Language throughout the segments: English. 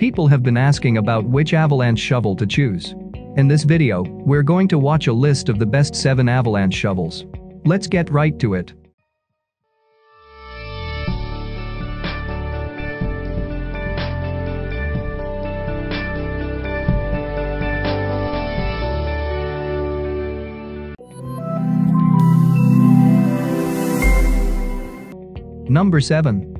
People have been asking about which avalanche shovel to choose. In this video, we're going to watch a list of the best 7 avalanche shovels. Let's get right to it. Number 7.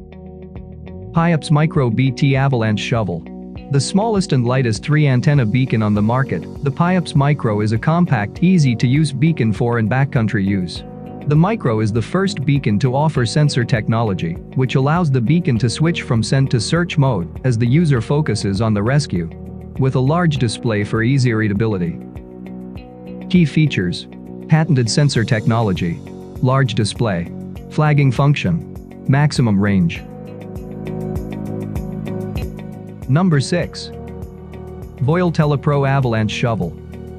Pieps Micro BT Avalanche Shovel. The smallest and lightest 3-antenna beacon on the market, the Pieps Micro is a compact, easy-to-use beacon for and backcountry use. The Micro is the first beacon to offer sensor technology, which allows the beacon to switch from send to search mode as the user focuses on the rescue. With a large display for easy readability. Key features. Patented sensor technology. Large display. Flagging function. Maximum range. Number 6. Voile Telepro Avalanche Shovel.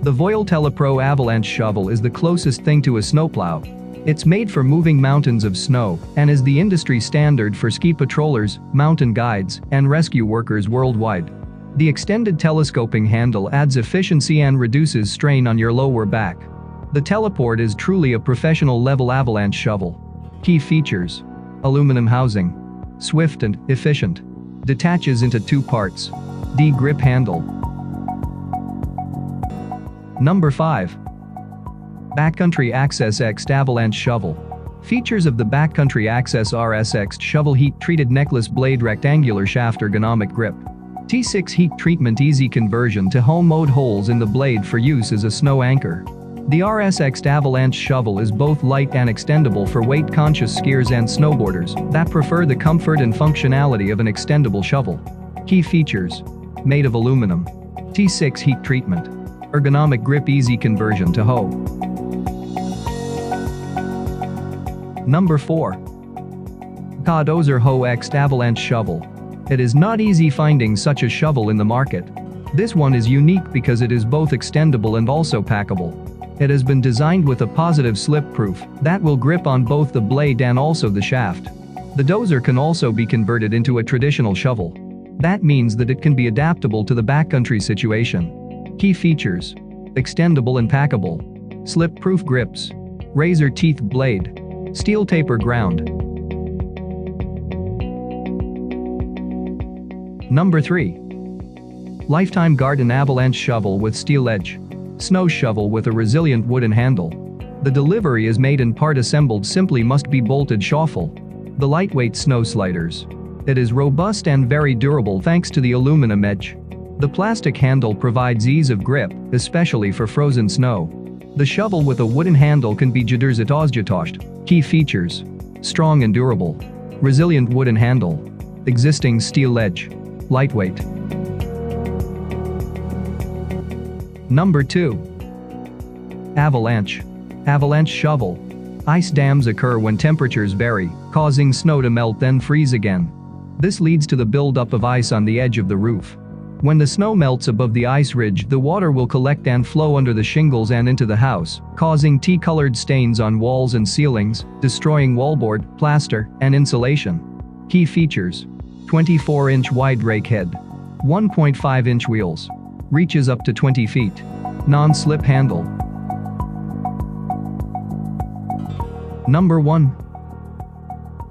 The Voile Telepro Avalanche Shovel is the closest thing to a snowplow. It's made for moving mountains of snow and is the industry standard for ski patrollers, mountain guides, and rescue workers worldwide. The extended telescoping handle adds efficiency and reduces strain on your lower back. The Telepro is truly a professional level avalanche shovel. Key features Aluminum housing. Swift and efficient. Detaches into two parts. D-grip handle. Number 5. Backcountry Access X Avalanche Shovel. Features of the Backcountry Access RSX shovel heat-treated necklace blade rectangular shaft ergonomic grip. T6 heat treatment easy conversion to home mode holes in the blade for use as a snow anchor. The RSX Avalanche shovel is both light and extendable for weight-conscious skiers and snowboarders that prefer the comfort and functionality of an extendable shovel. Key features. Made of aluminum. T6 heat treatment. Ergonomic grip easy conversion to hoe. Number 4. Ka Dozer Hoe X Avalanche Shovel. It is not easy finding such a shovel in the market. This one is unique because it is both extendable and also packable. It has been designed with a positive slip proof that will grip on both the blade and also the shaft. The dozer can also be converted into a traditional shovel. That means that it can be adaptable to the backcountry situation. Key features. Extendable and packable. Slip-proof grips. Razor teeth blade. Steel taper ground. Number 3. Lifetime Garden Avalanche Shovel with Steel Edge snow shovel with a resilient wooden handle. The delivery is made and part assembled simply must be bolted shuffle. The lightweight snow sliders. It is robust and very durable thanks to the aluminum edge. The plastic handle provides ease of grip, especially for frozen snow. The shovel with a wooden handle can be jadurzetosjatost. Key features. Strong and durable. Resilient wooden handle. Existing steel edge. Lightweight. Number 2. Avalanche. Avalanche shovel. Ice dams occur when temperatures vary, causing snow to melt then freeze again. This leads to the buildup of ice on the edge of the roof. When the snow melts above the ice ridge the water will collect and flow under the shingles and into the house, causing tea-colored stains on walls and ceilings, destroying wallboard, plaster, and insulation. Key features. 24-inch wide rake head. 1.5-inch wheels reaches up to 20 feet. Non-slip handle. Number 1.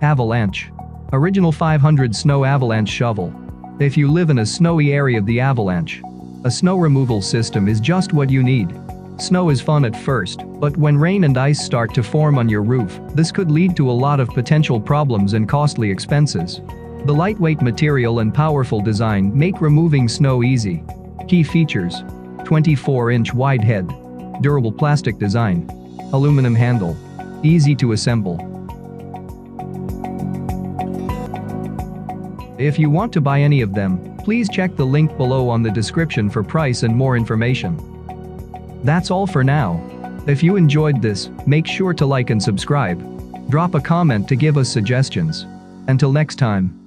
Avalanche. Original 500 Snow Avalanche Shovel. If you live in a snowy area of the avalanche, a snow removal system is just what you need. Snow is fun at first, but when rain and ice start to form on your roof, this could lead to a lot of potential problems and costly expenses. The lightweight material and powerful design make removing snow easy, Key features 24-inch wide head, durable plastic design, aluminum handle, easy to assemble. If you want to buy any of them, please check the link below on the description for price and more information. That's all for now. If you enjoyed this, make sure to like and subscribe. Drop a comment to give us suggestions. Until next time.